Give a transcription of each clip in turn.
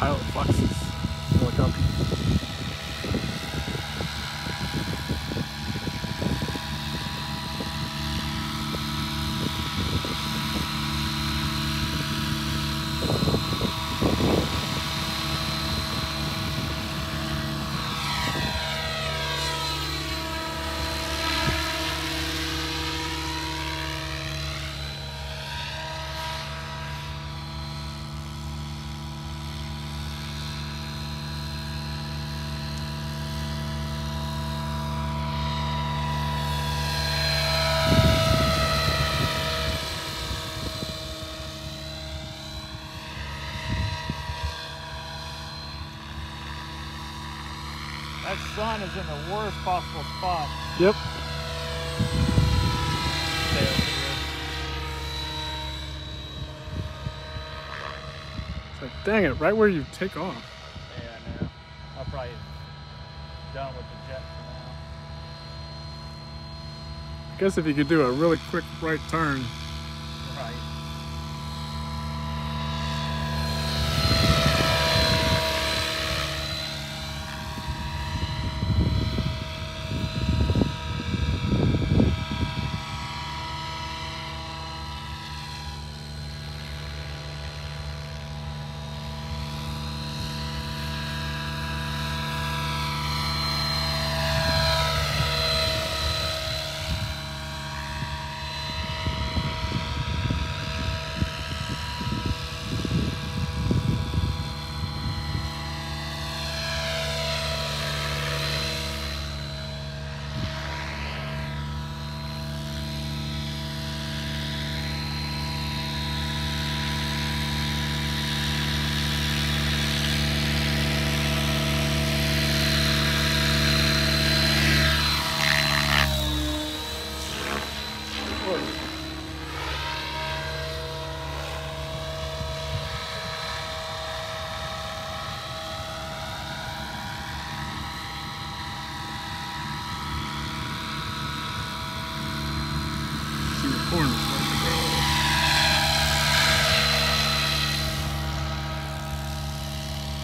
pilot Fox. Sun is in the worst possible spot. Yep. Stay over here. It's like, dang it, right where you take off. Yeah, I know. I'll probably done with the jet for now. I guess if you could do a really quick right turn. Right.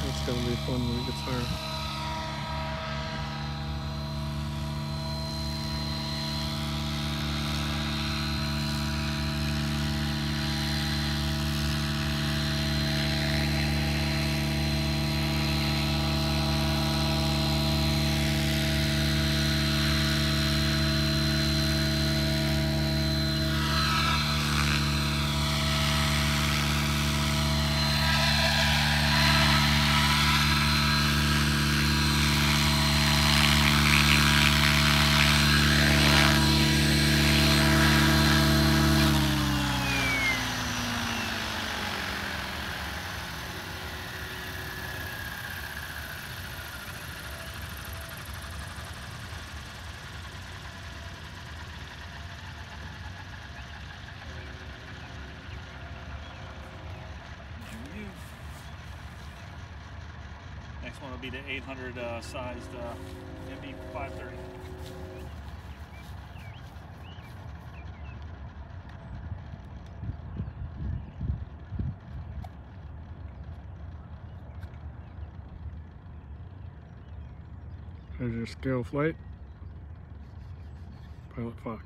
That's gonna be fun when it gets higher. Next one will be the 800 uh, sized uh, MD530. There's your scale flight. Pilot Fox.